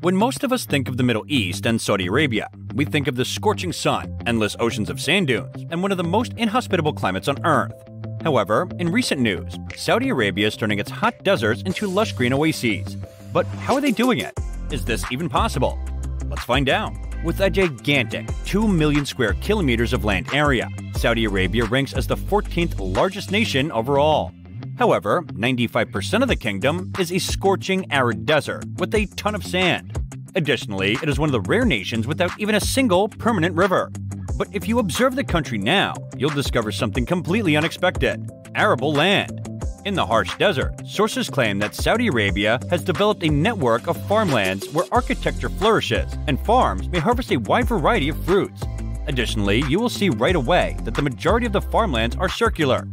When most of us think of the Middle East and Saudi Arabia, we think of the scorching sun, endless oceans of sand dunes, and one of the most inhospitable climates on Earth. However, in recent news, Saudi Arabia is turning its hot deserts into lush green oases. But how are they doing it? Is this even possible? Let's find out. With a gigantic 2 million square kilometers of land area, Saudi Arabia ranks as the 14th largest nation overall. However, 95% of the kingdom is a scorching arid desert with a ton of sand. Additionally, it is one of the rare nations without even a single permanent river. But if you observe the country now, you'll discover something completely unexpected arable land. In the harsh desert, sources claim that Saudi Arabia has developed a network of farmlands where architecture flourishes and farms may harvest a wide variety of fruits. Additionally, you will see right away that the majority of the farmlands are circular,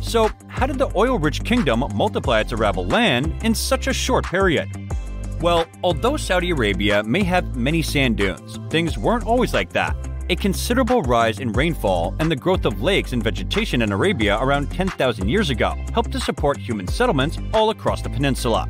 so, how did the oil rich kingdom multiply its arable land in such a short period? Well, although Saudi Arabia may have many sand dunes, things weren't always like that. A considerable rise in rainfall and the growth of lakes and vegetation in Arabia around 10,000 years ago helped to support human settlements all across the peninsula.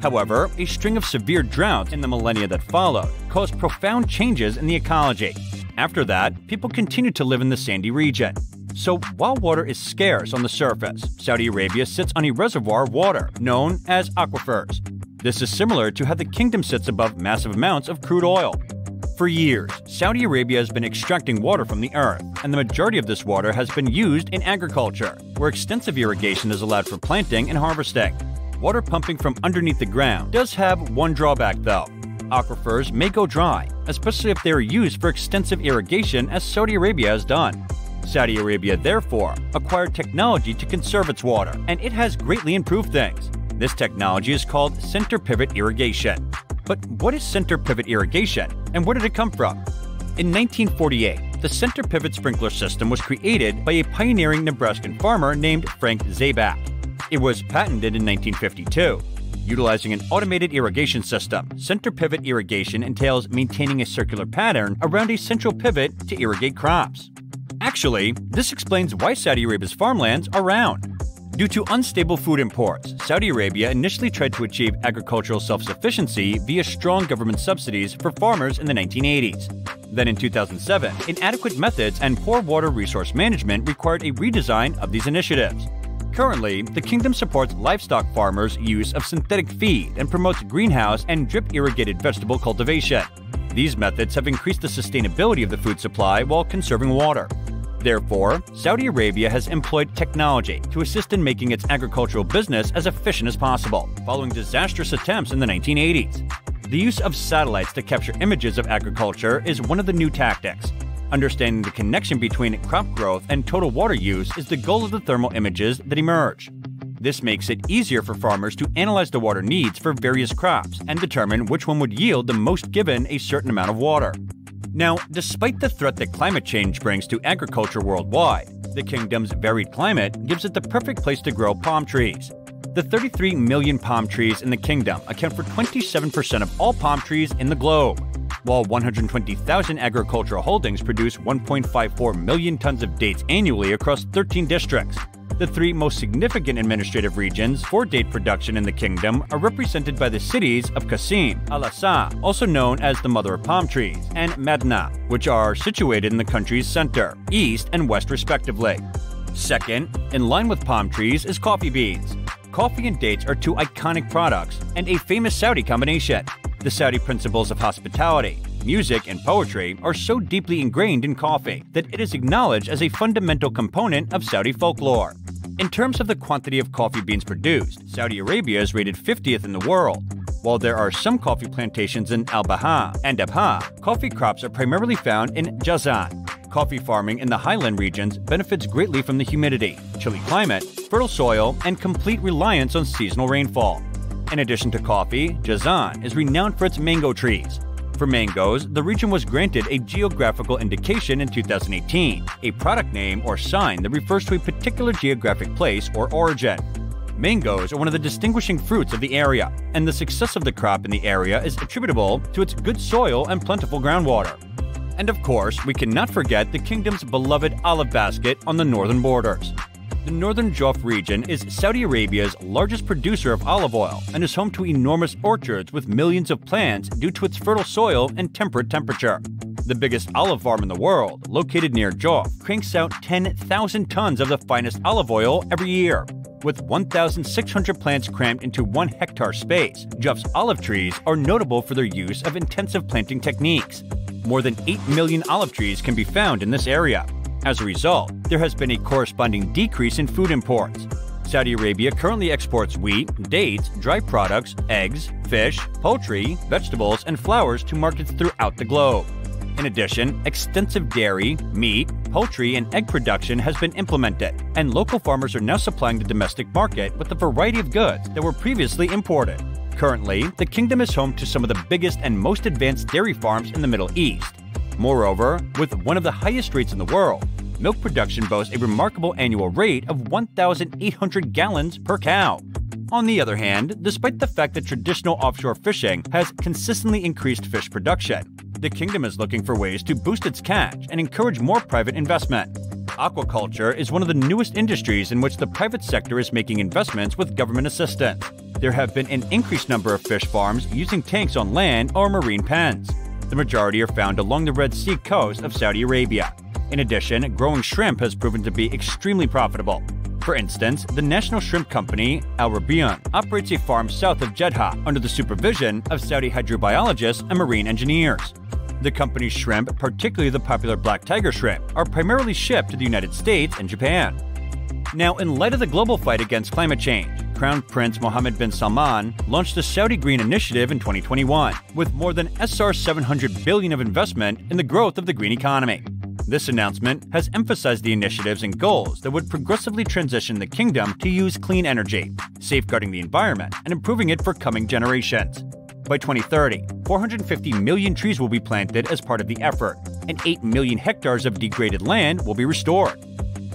However, a string of severe droughts in the millennia that followed caused profound changes in the ecology. After that, people continued to live in the sandy region, so, while water is scarce on the surface, Saudi Arabia sits on a reservoir of water known as aquifers. This is similar to how the kingdom sits above massive amounts of crude oil. For years, Saudi Arabia has been extracting water from the earth, and the majority of this water has been used in agriculture, where extensive irrigation is allowed for planting and harvesting. Water pumping from underneath the ground does have one drawback, though. Aquifers may go dry, especially if they are used for extensive irrigation, as Saudi Arabia has done. Saudi Arabia, therefore, acquired technology to conserve its water, and it has greatly improved things. This technology is called center pivot irrigation. But what is center pivot irrigation, and where did it come from? In 1948, the center pivot sprinkler system was created by a pioneering Nebraskan farmer named Frank Zybach. It was patented in 1952. Utilizing an automated irrigation system, center pivot irrigation entails maintaining a circular pattern around a central pivot to irrigate crops. Actually, this explains why Saudi Arabia's farmlands are round. Due to unstable food imports, Saudi Arabia initially tried to achieve agricultural self sufficiency via strong government subsidies for farmers in the 1980s. Then in 2007, inadequate methods and poor water resource management required a redesign of these initiatives. Currently, the kingdom supports livestock farmers' use of synthetic feed and promotes greenhouse and drip irrigated vegetable cultivation. These methods have increased the sustainability of the food supply while conserving water. Therefore, Saudi Arabia has employed technology to assist in making its agricultural business as efficient as possible, following disastrous attempts in the 1980s. The use of satellites to capture images of agriculture is one of the new tactics. Understanding the connection between crop growth and total water use is the goal of the thermal images that emerge. This makes it easier for farmers to analyze the water needs for various crops and determine which one would yield the most given a certain amount of water. Now, despite the threat that climate change brings to agriculture worldwide, the kingdom's varied climate gives it the perfect place to grow palm trees. The 33 million palm trees in the kingdom account for 27% of all palm trees in the globe, while 120,000 agricultural holdings produce 1.54 million tons of dates annually across 13 districts. The three most significant administrative regions for date production in the kingdom are represented by the cities of Qasim, Al Ahsa, also known as the mother of palm trees, and Madinah, which are situated in the country's center, east, and west respectively. Second, in line with palm trees is coffee beans. Coffee and dates are two iconic products and a famous Saudi combination. The Saudi principles of hospitality, music, and poetry are so deeply ingrained in coffee that it is acknowledged as a fundamental component of Saudi folklore. In terms of the quantity of coffee beans produced, Saudi Arabia is rated 50th in the world. While there are some coffee plantations in Al Baha and Abha, coffee crops are primarily found in Jazan. Coffee farming in the highland regions benefits greatly from the humidity, chilly climate, fertile soil, and complete reliance on seasonal rainfall. In addition to coffee, Jazan is renowned for its mango trees, for mangoes, the region was granted a geographical indication in 2018, a product name or sign that refers to a particular geographic place or origin. Mangoes are one of the distinguishing fruits of the area, and the success of the crop in the area is attributable to its good soil and plentiful groundwater. And of course, we cannot forget the kingdom's beloved olive basket on the northern borders. The Northern Jawf region is Saudi Arabia's largest producer of olive oil and is home to enormous orchards with millions of plants due to its fertile soil and temperate temperature. The biggest olive farm in the world, located near Jawf, cranks out 10,000 tons of the finest olive oil every year. With 1,600 plants crammed into one hectare space, Jawf's olive trees are notable for their use of intensive planting techniques. More than 8 million olive trees can be found in this area. As a result, there has been a corresponding decrease in food imports. Saudi Arabia currently exports wheat, dates, dry products, eggs, fish, poultry, vegetables, and flowers to markets throughout the globe. In addition, extensive dairy, meat, poultry, and egg production has been implemented, and local farmers are now supplying the domestic market with a variety of goods that were previously imported. Currently, the kingdom is home to some of the biggest and most advanced dairy farms in the Middle East. Moreover, with one of the highest rates in the world, milk production boasts a remarkable annual rate of 1,800 gallons per cow. On the other hand, despite the fact that traditional offshore fishing has consistently increased fish production, the kingdom is looking for ways to boost its catch and encourage more private investment. Aquaculture is one of the newest industries in which the private sector is making investments with government assistance. There have been an increased number of fish farms using tanks on land or marine pens. The majority are found along the Red Sea coast of Saudi Arabia. In addition, growing shrimp has proven to be extremely profitable. For instance, the National Shrimp Company, Al Rabian, operates a farm south of Jeddah under the supervision of Saudi hydrobiologists and marine engineers. The company's shrimp, particularly the popular black tiger shrimp, are primarily shipped to the United States and Japan. Now, in light of the global fight against climate change, Crown Prince Mohammed bin Salman launched the Saudi Green Initiative in 2021, with more than SR 700 billion of investment in the growth of the green economy. This announcement has emphasized the initiatives and goals that would progressively transition the kingdom to use clean energy, safeguarding the environment and improving it for coming generations. By 2030, 450 million trees will be planted as part of the effort, and 8 million hectares of degraded land will be restored.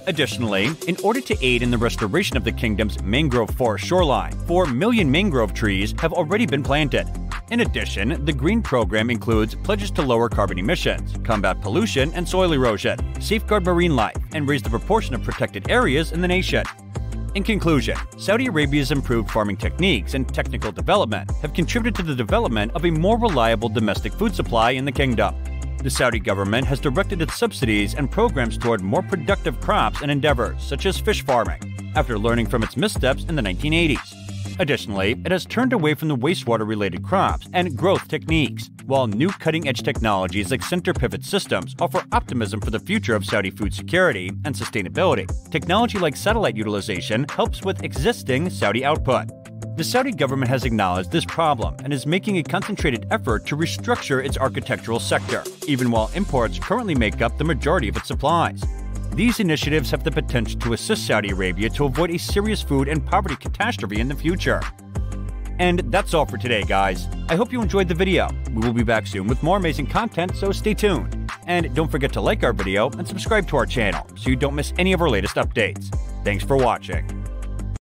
Additionally, in order to aid in the restoration of the kingdom's mangrove forest shoreline, 4 million mangrove trees have already been planted. In addition, the Green Program includes pledges to lower carbon emissions, combat pollution and soil erosion, safeguard marine life, and raise the proportion of protected areas in the nation. In conclusion, Saudi Arabia's improved farming techniques and technical development have contributed to the development of a more reliable domestic food supply in the kingdom. The Saudi government has directed its subsidies and programs toward more productive crops and endeavors, such as fish farming, after learning from its missteps in the 1980s. Additionally, it has turned away from the wastewater related crops and growth techniques, while new cutting edge technologies like center pivot systems offer optimism for the future of Saudi food security and sustainability. Technology like satellite utilization helps with existing Saudi output. The Saudi government has acknowledged this problem and is making a concentrated effort to restructure its architectural sector, even while imports currently make up the majority of its supplies. These initiatives have the potential to assist Saudi Arabia to avoid a serious food and poverty catastrophe in the future. And that's all for today, guys. I hope you enjoyed the video. We will be back soon with more amazing content, so stay tuned. And don't forget to like our video and subscribe to our channel so you don't miss any of our latest updates. Thanks for watching.